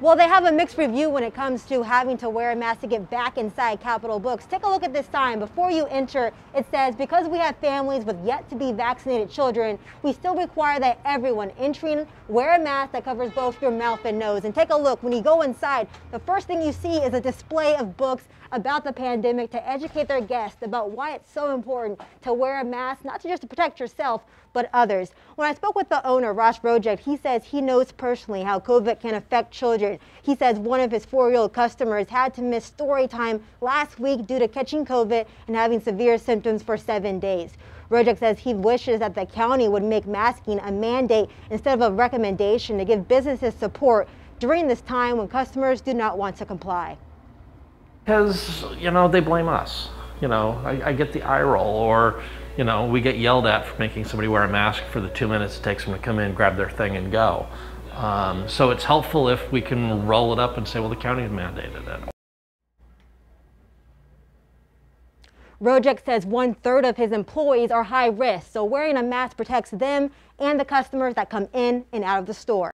Well, they have a mixed review when it comes to having to wear a mask to get back inside Capitol Books. Take a look at this sign. Before you enter, it says, because we have families with yet to be vaccinated children, we still require that everyone entering wear a mask that covers both your mouth and nose. And take a look. When you go inside, the first thing you see is a display of books about the pandemic to educate their guests about why it's so important to wear a mask, not to just to protect yourself, but others. When I spoke with the owner, Ross Rojek, he says he knows personally how COVID can affect children. He says one of his four-year-old customers had to miss story time last week due to catching COVID and having severe symptoms for seven days. Rojek says he wishes that the county would make masking a mandate instead of a recommendation to give businesses support during this time when customers do not want to comply. Because, you know, they blame us. You know, I, I get the eye roll or you know, we get yelled at for making somebody wear a mask for the two minutes it takes them to come in, grab their thing, and go. Um, so it's helpful if we can roll it up and say, well, the county has mandated it. Rojek says one third of his employees are high risk, so wearing a mask protects them and the customers that come in and out of the store.